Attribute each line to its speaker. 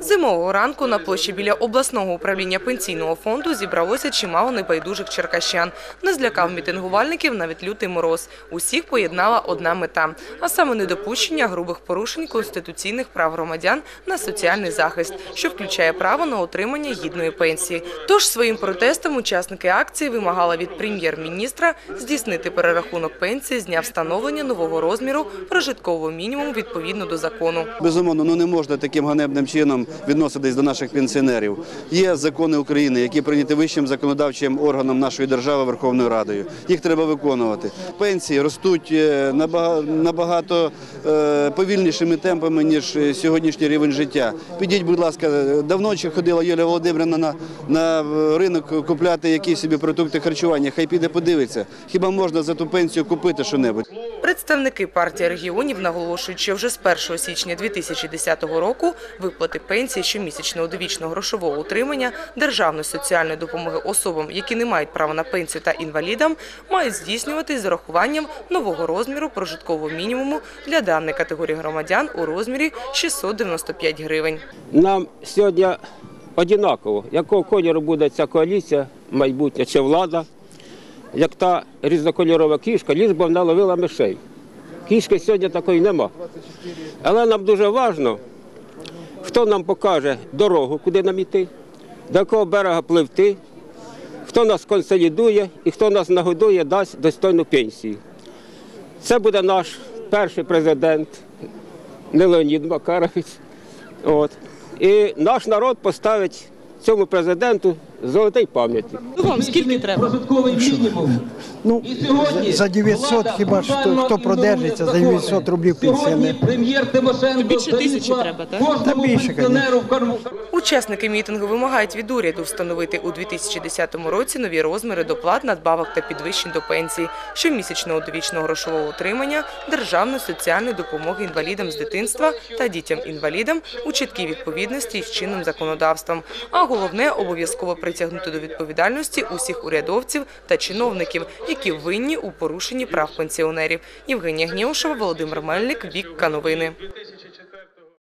Speaker 1: Зимового ранку на площі біля обласного управління пенсійного фонду зібралося чимало небайдужих черкащан. Не злякав мітингувальників навіть лютий мороз. Усіх поєднала одна мета, а саме недопущення грубих порушень конституційних прав громадян на соціальний захист, що включає право на отримання гідної пенсії. Тож своїм протестом учасники акції вимагали від прем'єр-міністра здійснити перерахунок пенсії з дня встановлення нового розміру прожиткового мінімуму відповідно до закону.
Speaker 2: Безумовно, ну не можна таким ганебним чином відноситись до наших пенсіонерів. Є закони України, які прийняті вищим законодавчим органом нашої держави Верховною Радою. Їх треба виконувати. Пенсії ростуть е, набага- набагато е, повільнішими темпами ніж сьогоднішній рівень життя. Підіть, будь ласка, давно чи ходила Юлія Володимирівна на, на ринок купляти якісь собі продукти харчування. Хай піде подивиться. Хіба можна за ту пенсію купити що-небудь?
Speaker 1: Представники партії регіонів наголошують, що вже з 1 січня 2010 року виплати пенсії щомісячного довічного грошового утримання державної соціальної допомоги особам, які не мають права на пенсію та інвалідам, мають здійснюватись з урахуванням нового розміру прожиткового мінімуму для даної категорії громадян у розмірі 695 гривень.
Speaker 3: Нам сьогодні однаково, якого кольору буде ця коаліція, майбутня чи влада, як та різнокольорова кішка, ліж вона ловила мишей. Кішки сьогодні такої нема. Але нам дуже важливо, хто нам покаже дорогу, куди нам йти, до якого берега пливти, хто нас консолідує і хто нас нагодує, дасть достойну пенсію. Це буде наш перший президент, не Леонід Макарович. От. І наш народ поставить цьому президенту золотий пам'ятник.
Speaker 4: Вам скільки треба?
Speaker 5: прожитковий мінімум.
Speaker 6: Ну,
Speaker 5: І сьогодні
Speaker 6: за 900 хіба ж хто, хто продержиться, за 900 рублів
Speaker 5: Сьогодні
Speaker 6: пенсіонер.
Speaker 5: прем'єр Тимошенко
Speaker 4: Більше тисячі треба, так?
Speaker 6: Та більше,
Speaker 5: пенсіонеру в карму.
Speaker 1: Учасники мітингу вимагають від уряду встановити у 2010 році нові розміри доплат, надбавок та підвищень до пенсії, щомісячного довічного грошового утримання, державної соціальної допомоги інвалідам з дитинства та дітям-інвалідам у чіткій відповідності з чинним законодавством. А головне обов'язково притягнути до відповідальності усіх урядовців та чиновників, які винні у порушенні прав пенсіонерів. Євгенія Гнєушева, Володимир Мельник, Вікка Новини.